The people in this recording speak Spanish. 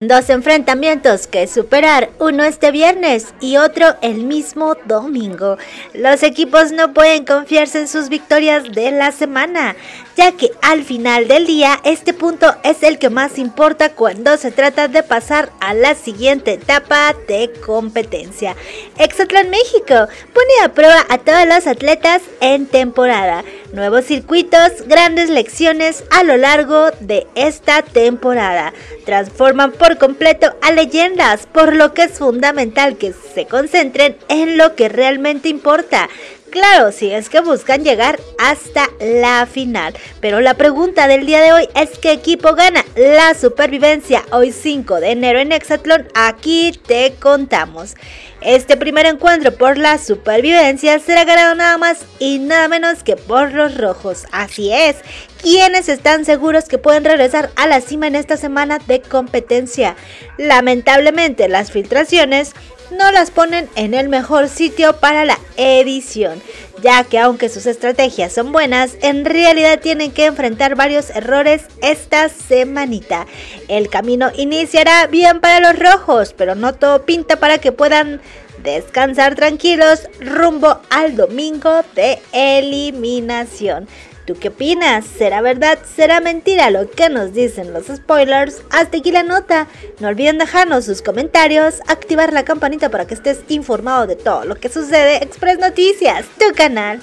Dos enfrentamientos que superar, uno este viernes y otro el mismo domingo. Los equipos no pueden confiarse en sus victorias de la semana, ya que al final del día este punto es el que más importa cuando se trata de pasar a la siguiente etapa de competencia. Exatlán México pone a prueba a todos los atletas en temporada. Nuevos circuitos, grandes lecciones a lo largo de esta temporada. Transforman por completo a leyendas, por lo que es fundamental que se concentren en lo que realmente importa. Claro, si es que buscan llegar hasta la final. Pero la pregunta del día de hoy es qué equipo gana la supervivencia hoy 5 de enero en Exatlón. Aquí te contamos. Este primer encuentro por la supervivencia será ganado nada más y nada menos que por los rojos. Así es, quienes están seguros que pueden regresar a la cima en esta semana de competencia. Lamentablemente las filtraciones no las ponen en el mejor sitio para la edición, ya que aunque sus estrategias son buenas, en realidad tienen que enfrentar varios errores esta semanita. El camino iniciará bien para los rojos, pero no todo pinta para que puedan descansar tranquilos rumbo al domingo de eliminación. ¿Tú qué opinas? ¿Será verdad? ¿Será mentira lo que nos dicen los spoilers? Hasta aquí la nota. No olviden dejarnos sus comentarios, activar la campanita para que estés informado de todo lo que sucede. Express Noticias, tu canal.